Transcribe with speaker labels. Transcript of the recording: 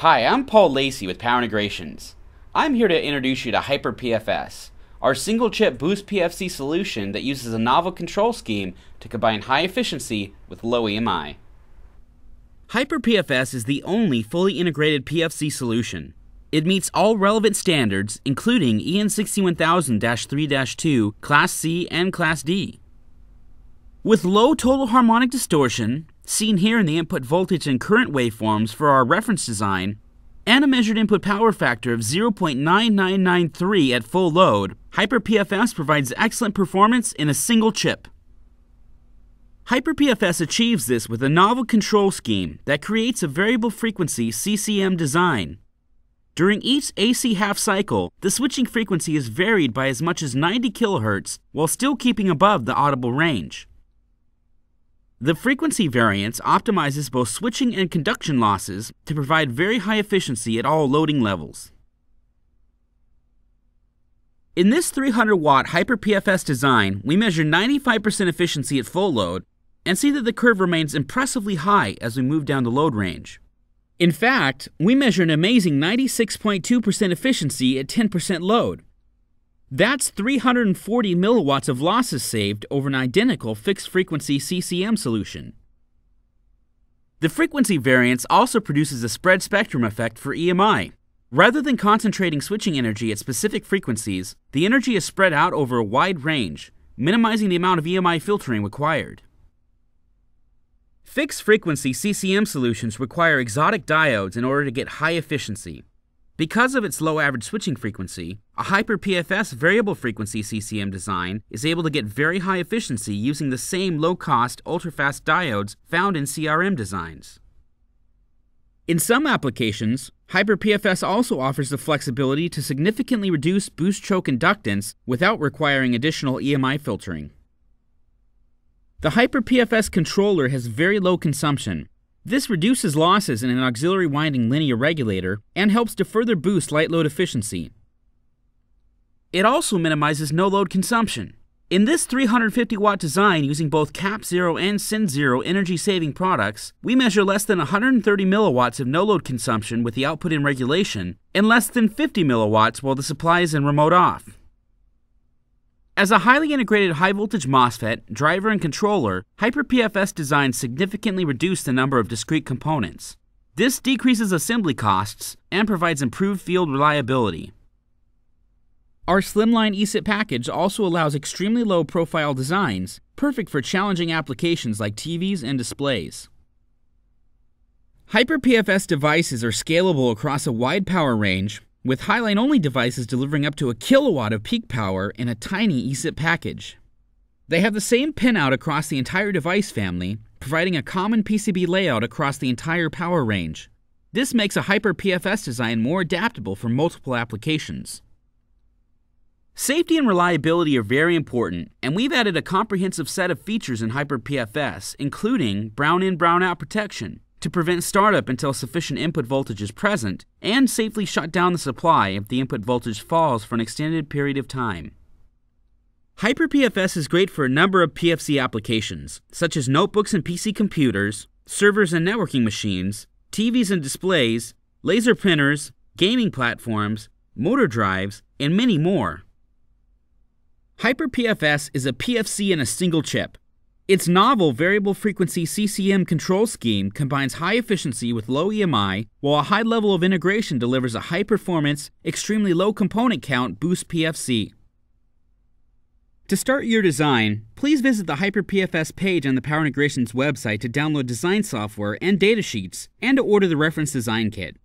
Speaker 1: Hi, I'm Paul Lacey with Power Integrations. I'm here to introduce you to HiperPFS, our single chip boost PFC solution that uses a novel control scheme to combine high efficiency with low EMI. HiperPFS is the only fully integrated PFC solution. It meets all relevant standards, including EN 61000 3 2, Class C, and Class D. With low total harmonic distortion, seen here in the input voltage and current waveforms for our reference design, and a measured input power factor of 0.9993 at full load, HiperPFS provides excellent performance in a single chip. HiperPFS achieves this with a novel control scheme that creates a variable frequency CCM design. During each AC half cycle, the switching frequency is varied by as much as 90 kHz while still keeping above the audible range. The frequency variance optimizes both switching and conduction losses to provide very high efficiency at all loading levels. In this 300 watt HiperPFS design, we measure 95% efficiency at full load and see that the curve remains impressively high as we move down the load range. In fact, we measure an amazing 96.2% efficiency at 10% load, that's 340 milliwatts of losses saved over an identical fixed frequency CCM solution. The frequency variance also produces a spread spectrum effect for EMI. Rather than concentrating switching energy at specific frequencies, the energy is spread out over a wide range, minimizing the amount of EMI filtering required. Fixed frequency CCM solutions require exotic diodes in order to get high efficiency. Because of its low average switching frequency, a HiperPFS variable frequency CCM design is able to get very high efficiency using the same low-cost ultrafast diodes found in CRM designs. In some applications, HiperPFS also offers the flexibility to significantly reduce boost choke inductance without requiring additional EMI filtering. The HiperPFS controller has very low consumption, this reduces losses in an auxiliary winding linear regulator and helps to further boost light load efficiency. It also minimizes no load consumption. In this 350 watt design using both CAPZero and SENZero energy saving products, we measure less than 130 milliwatts of no load consumption with the output in regulation and less than 50 milliwatts while the supply is in remote off. As a highly integrated high voltage MOSFET, driver, and controller, HiperPFS designs significantly reduce the number of discrete components. This decreases assembly costs and provides improved field reliability. Our slimline ESIP package also allows extremely low profile designs, perfect for challenging applications like TVs and displays. HiperPFS devices are scalable across a wide power range with Highline only devices delivering up to a kilowatt of peak power in a tiny eSIP package. They have the same pinout across the entire device family, providing a common PCB layout across the entire power range. This makes a Hiper PFS design more adaptable for multiple applications. Safety and reliability are very important, and we've added a comprehensive set of features in Hiper PFS, including brown in, brown out protection, to prevent startup until sufficient input voltage is present, and safely shut down the supply if the input voltage falls for an extended period of time. HiperPFS is great for a number of PFC applications, such as notebooks and PC computers, servers and networking machines, TVs and displays, laser printers, gaming platforms, motor drives, and many more. HiperPFS is a PFC in a single chip, its novel variable frequency CCM control scheme combines high efficiency with low EMI, while a high level of integration delivers a high performance, extremely low component count boost PFC. To start your design, please visit the HiperPFS page on the Power Integrations website to download design software and datasheets, and to order the reference design kit.